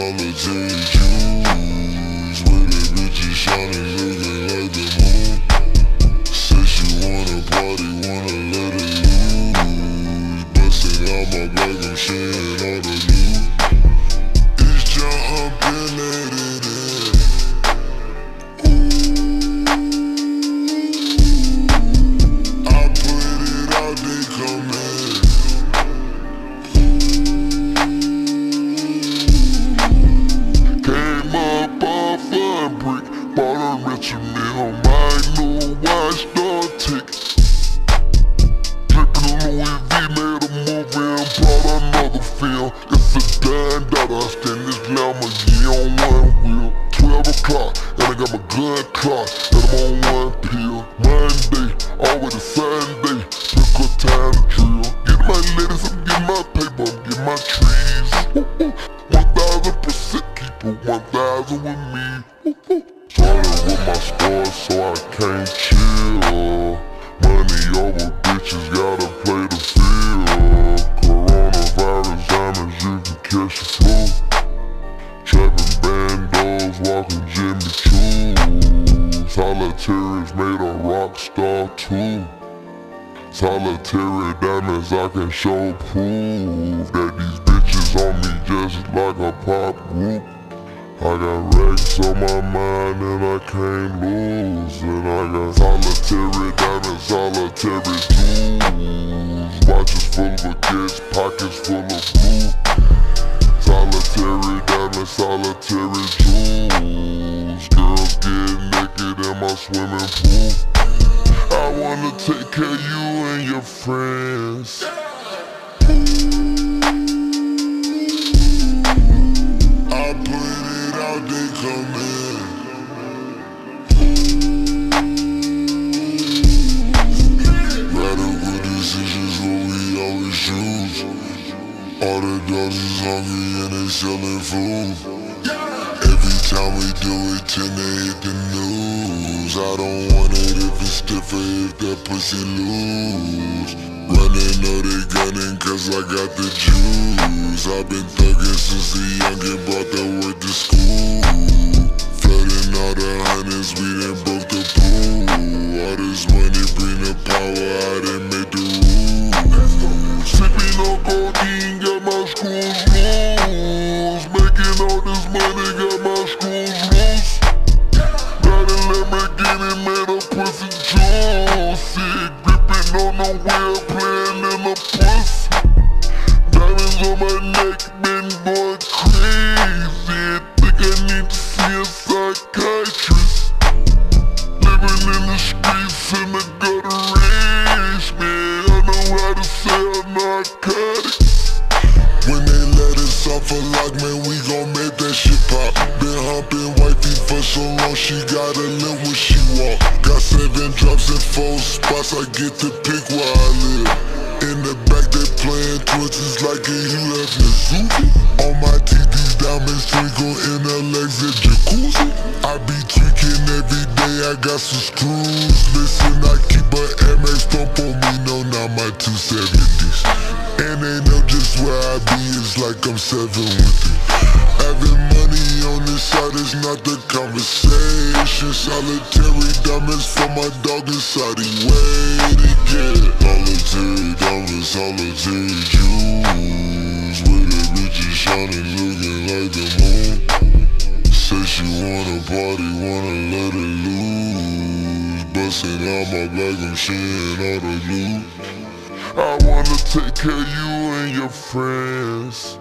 solitary jewels. With the bitches shining, looking like the moon. Says she wanna party, wanna let it loose. Busting out my bag, I'm sharing all the 1000% keep it 1000 with me. Started with my scars, so I can't chill. Money over bitches, gotta play the field. Coronavirus diamonds, you can catch the flu. Trapping bandos, walking Jimmy Choo. Solitaries made a rock star too. Solitary diamonds, I can show proof that these bitches on me just like a pop group. My mind and I can't lose. And I got solitary diamonds, solitary jewels. Watches full of baguettes, pockets full of blue. Solitary diamonds, solitary jewels. Girls get naked in my swimming pool. I wanna take care of you and your friends. All the dogs is hungry and they selling food. Every time we do it, tend to hit the news. I don't want it if it's or if that pussy loose. Running out they gunning cause I got the juice. I've been thugging since the youngin' brought that work to school. Flooding all the hundreds, we on the wheel, playing in the puss. Diamonds on my neck, been going crazy. Think I need to see a psychiatrist. Living in the streets in the gutter race, man. I know how to sell narcotics. When they let us off a lock, man, we gon' so long, she gotta limp when she walk. Got seven drops in four spots, I get to pick where I live. In the back, they playing twists like a zoo. On my TV's diamonds twinkle in her legs at jacuzzi. I be tweaking every day, I got some screws. Listen, I keep a MX pump on me, no, not my 270s. And they know just where I be, it's like I'm seven with it. Having money on this side is not the conversation. Solitary diamonds for my dog inside, he waiting, yeah. Solitary diamonds, solitary jewels. With the bitches shining, looking like the moon. Say she wanna party, wanna let it loose. Busting out my bag, I'm sharing all the loot. I wanna take care of you and your friends.